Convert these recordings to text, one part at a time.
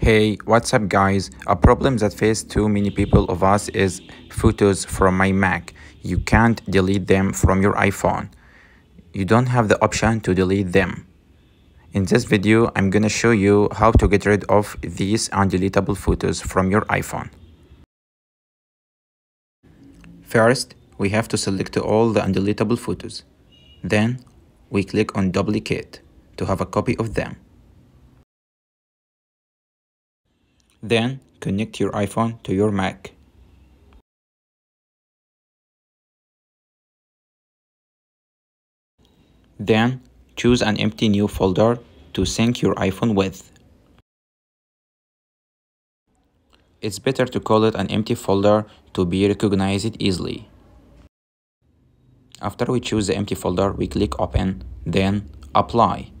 Hey, what's up guys? A problem that face too many people of us is photos from my Mac. You can't delete them from your iPhone. You don't have the option to delete them. In this video, I'm gonna show you how to get rid of these undeletable photos from your iPhone. First, we have to select all the undeletable photos. Then, we click on duplicate to have a copy of them. Then connect your iPhone to your Mac. Then choose an empty new folder to sync your iPhone with. It's better to call it an empty folder to be recognized easily. After we choose the empty folder, we click open, then apply.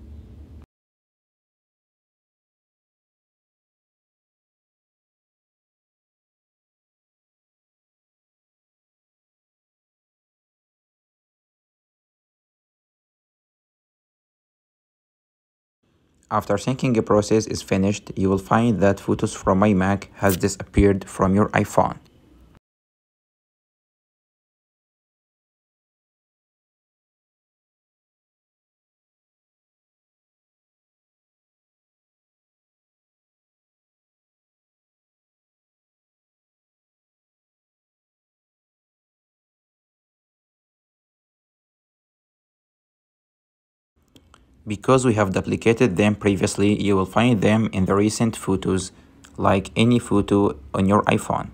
After syncing the process is finished, you will find that photos from my Mac has disappeared from your iPhone. Because we have duplicated them previously, you will find them in the recent photos like any photo on your iPhone.